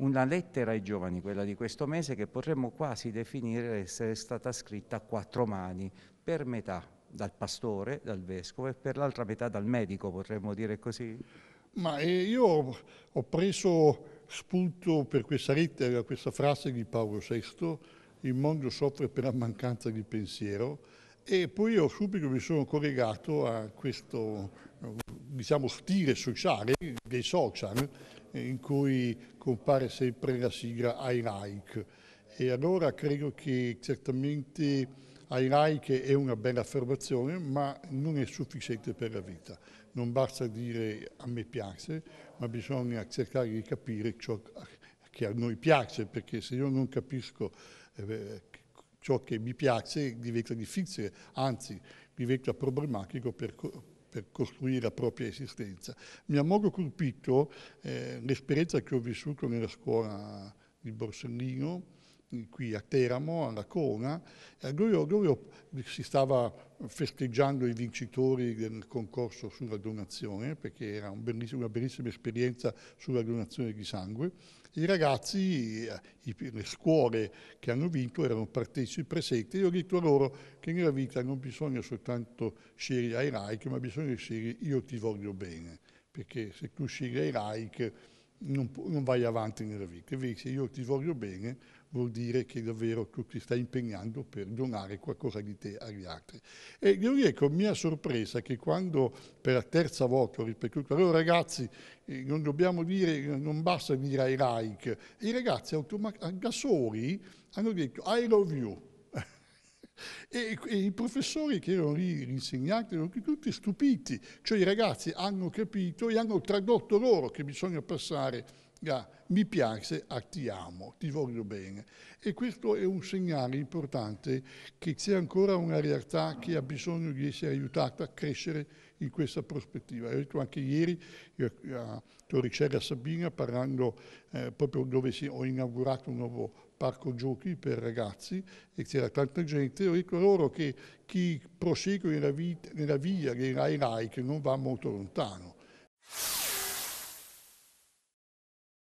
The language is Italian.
una lettera ai giovani, quella di questo mese, che potremmo quasi definire essere stata scritta a quattro mani, per metà dal pastore, dal vescovo e per l'altra metà dal medico, potremmo dire così? Ma eh, io ho preso spunto per questa lettera, questa frase di Paolo VI, il mondo soffre per la mancanza di pensiero, e poi io subito mi sono collegato a questo diciamo, stile sociale dei social in cui compare sempre la sigla I like e allora credo che certamente I like è una bella affermazione ma non è sufficiente per la vita. Non basta dire a me piace, ma bisogna cercare di capire ciò che a noi piace, perché se io non capisco eh, ciò che mi piace diventa difficile, anzi diventa problematico per, per costruire la propria esistenza. Mi ha molto colpito eh, l'esperienza che ho vissuto nella scuola di Borsellino, qui a Teramo, a Lacona, dove, dove si stava festeggiando i vincitori del concorso sulla donazione, perché era un bellissimo, una bellissima esperienza sulla donazione di sangue. I ragazzi, le scuole che hanno vinto erano partecipi presenti e ho detto a loro che nella vita non bisogna soltanto scegliere ai like, ma bisogna scegliere io ti voglio bene, perché se tu scegli ai like non, non vai avanti nella vita, invece io ti voglio bene vuol dire che davvero tu ti stai impegnando per donare qualcosa di te agli altri. E devo dire che mi ha sorpresa che quando per la terza volta ho ripetuto, allora ragazzi eh, non dobbiamo dire, non basta dire ai like, i ragazzi da soli hanno detto I love you. E, e, i professori che erano lì, gli insegnanti, erano tutti stupiti, cioè i ragazzi hanno capito e hanno tradotto loro che bisogna passare mi piace, ah, ti amo, ti voglio bene. E questo è un segnale importante che c'è ancora una realtà che ha bisogno di essere aiutata a crescere in questa prospettiva. Ho detto anche ieri a Torricella Sabina, parlando eh, proprio dove si, ho inaugurato un nuovo parco giochi per ragazzi e c'era tanta gente, ho detto loro che chi prosegue nella, vita, nella via dei che non va molto lontano,